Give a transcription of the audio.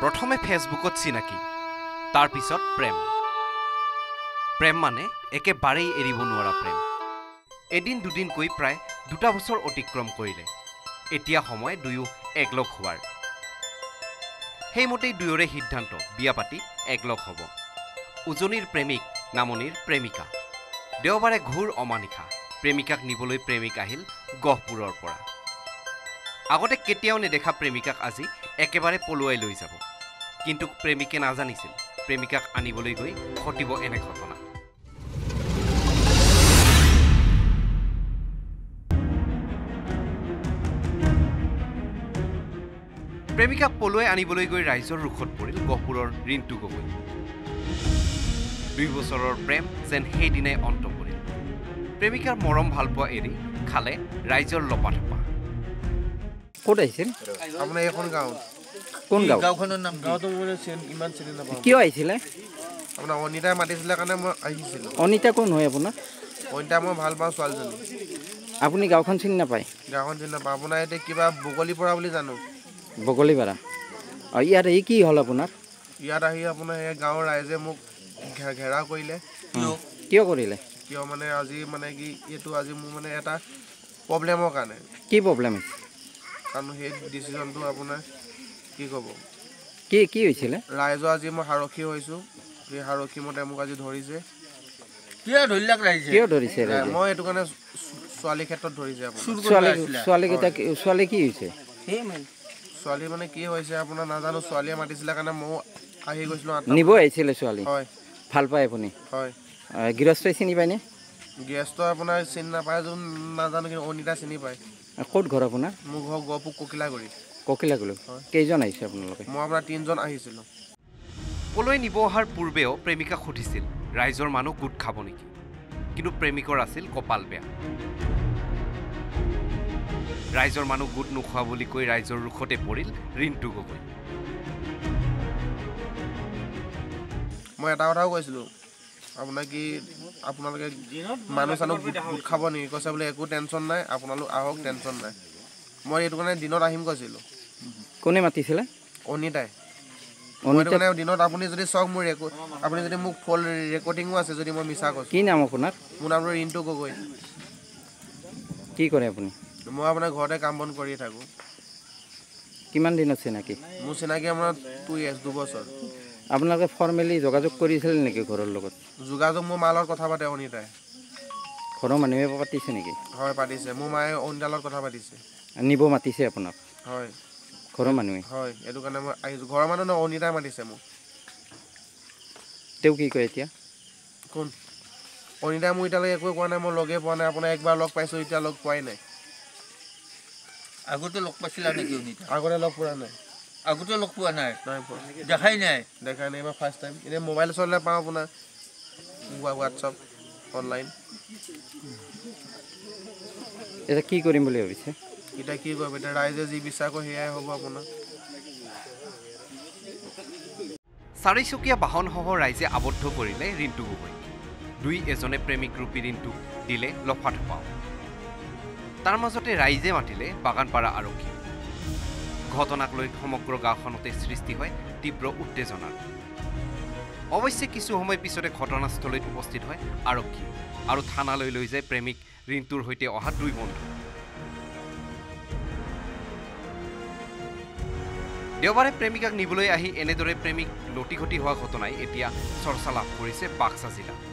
প্ৰথমে ফেচবুকত চিনাকি তাৰপিছত প্ৰেম। প্ৰেম মানে একেবাৰেই এৰিব নোৱাৰা প্ৰেম। এদিন দুদিনকৈ প্ৰায় দুটা বছৰ অতিক্ৰম কৰিলে। এতিয়া সময় দুয়ো একলগ হোৱাৰ। সেইমতেই দুয়োৰে সিদ্ধান্ত বিয়া পাতি একলগ হ'ব। উজনিৰ প্ৰেমিক নামনিৰ প্ৰেমিকা। দেওবাৰে ঘূৰ অমানিশা প্ৰেমিকাক নিবলৈ প্ৰেমিক আহিল গহপুৰৰ পৰা। আগতে কেতিয়াও নেদেখা প্ৰেমিকাক আজি একেবাৰে পলুৱাই লৈ যাব। কিন্তু প্ৰেমিকে নাজানিছিল। প্ৰেমিকাক আনিবলৈ গৈ ঘটিব এনে ঘটনা। প্ৰেমিকাক পলুৱাই আনিবলৈ গৈ ৰাইজৰ ৰোষত পৰিল গহপুৰৰ ৰিণ্টু গগৈ। দুই বছৰৰ প্ৰেম যেন সেইদিনাই অন্ত পৰিল। প্ৰেমিকাৰ মৰম ভালপোৱা এৰি খালে ৰাইজৰ লপাথপা। ক'ত আহিছিল? আপোনাৰ এইখন গাঁৱত। কোন গাঁও? গাঁওখনৰ নাম গাঁৱতো চিন- ইমান চিনি নাপাওঁ। কিয় আহিছিলে? আপোনাৰ অনিতাই মাতিছিলে কাৰণে মই আহিছিলোঁ। অনিতা কোন হয় আপোনাৰ? অনিতা মই ভাল পাওঁ ছোৱালীজনী। আপুনি গাঁওখন চিনি নাপায়? গাঁওখন চিনি নাপাওঁ। আপোনাৰ এতিয়া কিবা বগলী পৰা বুলি জানো? বগলীপাৰা। অঁ ইয়াত এই কি হ'ল আপোনাৰ? ইয়াত আহি আপোনাৰ সেই গাঁৱৰ ৰাইজে মোক ঘে- ঘেৰাও কৰিলে। কিয় কৰিলে? কিয় মানে আজি মানে কি এইটো আজি মোৰ মানে এটা প্ৰব্লেমৰ কাৰণে। কি প্ৰব্লেম? কাৰণ সেই ডিচিশ্যনটো আপোনাৰ কি ক'ব? কি কি হৈছিলে? ৰাইজৰ আজি মই সাৰথী হৈছোঁ। সেই সাৰথী মতে মোক আজি ধৰিছে। কিয় ধৰিলাক ৰাইজে? কিয় ধৰিছে? মই এইটো কাৰণে ছোৱালীৰ ক্ষেত্ৰত ধৰিছে ছোৱালী ছোৱালীকেইটা কি- ছোৱালী কি হৈছে? ছোৱালী মানে কি হৈছে আপোনাৰ নাজানো ছোৱালীয়ে মাতিছিলে কাৰণে ময়ো আহি গৈছিলোঁ নিব আহিছিলে ছোৱালী। হয়। ভাল পায় আপুনি? হয়। গৃহস্থই চিনি পায়নে? গেছটো আপোনাৰ চিনি নাপায় যোন নাজানো কিন্তু অনিতা চিনি পায়। ক'ত ঘৰ আপোনাৰ? মোৰ ঘৰ গহপুৰ ককিলাগুৰি ককিলাগুলো হয়। কেইজন আহিছে আপোনালোকে? মই আপোনাৰ তিনিজন আহিছিলোঁ। পলুৱাই নিব অহাৰ পূৰ্বেও প্ৰেমিকাক সুধিছিল ৰাইজৰ মানুহ গোট খাব নেকি? কিন্তু প্ৰেমিকৰ আছিল কপাল বেয়া। ৰাইজৰ মানুহ গোট নোখোৱা বুলি কৈ ৰাইজৰ ৰোষতে পৰিল ৰিণ্টু গগৈ। মই এটা কথাও কৈছিলোঁ। আপোনাৰ কি আপোনালোকে মানুহ চানুহ গোট গোট খাব নেকি? কৈছে বোলে একো টেনশ্যন নাই আপোনালোক আহক টেনশ্যন নাই। মই এইটো কাৰণে দিনত আহিম কৈছিলোঁ। কোনে মাতিছিলে? অনিতাই। কাৰণে দিনত আপুনি যদি চাওক মোৰ ৰেকৰ্ড আপুনি যদি মোক ফল ৰেকৰ্ডিঙো আছে যদি মই মিছা কৈছোঁ। কি নাম আপোনাৰ? মোৰ নামটো ৰিণ্টু গগৈ। কি কৰে আপুনি? মই আপোনাৰ ঘৰতে কাম বন কৰিয়ে থাকোঁ। কিমান দিনত চিনাকি? মোৰ চিনাকি আপোনাৰ টু ইয়েৰ্ছ দুবছৰ। আপোনালোকে ফৰ্মেলি যোগাযোগ কৰিছিল নেকি ঘৰৰ লগত? যোগাযোগ মোৰ মাৰ লগত কথা পাতে অনিতাই। ঘৰৰ মানুহে পাতিছে নেকি? হয় পাতিছে। মোৰ মায়ে অনিতাৰ লগত কথা পাতিছে। নিব মাতিছে আপোনাক। হয়। ঘৰৰ মানুহে। হয় এইটো কাৰণে মই আহিছোঁ। ঘৰৰ মানুহ নহয় অনিতাই মাতিছে মোক। তেওঁ কি কয় এতিয়া? কোন? অনিতাই মোৰ এতিয়ালৈকে একোৱে কোৱা নাই মই লগেই পোৱা নাই। আপোনাৰ একবাৰ লগ পাইছোঁ এতিয়া লগ পোৱাই নাই। আগতে লগ পাইছিলা নেকি অনিতা? আগতে লগ পোৱা নাই। আগতে লগ পোৱা নাই? নাই পোৱা। দেখাই নাই? দেখা নাই এইবাৰ ফাৰ্ষ্ট টাইম এনেই মোবাইল চলালে পাওঁ আপোনাৰ। হোৱা- হোৱাটছআপ অনলাইন এতিয়া কি কৰিম বুলি ভাবিছে? এতিয়া কি কৰিব? এতিয়া ৰাইজে যি বিচাৰ কৰে সেয়াই হ'ব আপোনাৰ। চাৰিচকীয়া বাহনসহ ৰাইজে আবদ্ধ কৰিলে ৰিণ্টু গগৈ। দুই এজনে প্ৰেমিক ৰূপী ৰিণ্টুক দিলে লফাথপাও তাৰ মাজতে ৰাইজে মাতিলে বাগানপাৰা আৰক্ষী। ঘটনাক লৈ সমগ্ৰ গাঁওখনতে সৃষ্টি হয় তীব্ৰ উত্তেজনাৰ অৱশ্যে কিছু সময় পিছতে ঘটনাস্থলীত উপস্থিত হয় আৰক্ষী আৰু থানালৈ লৈ যায় প্ৰেমিক ৰিণ্টুৰ সৈতে অহা দুই বন্ধু। দেওবাৰে প্ৰেমিকাক নিবলৈ আহি এনেদৰে প্ৰেমিক লটি ঘটি হোৱা ঘটনাই এতিয়া চৰ্চা লাভ কৰিছে বাক্সা জিলাত।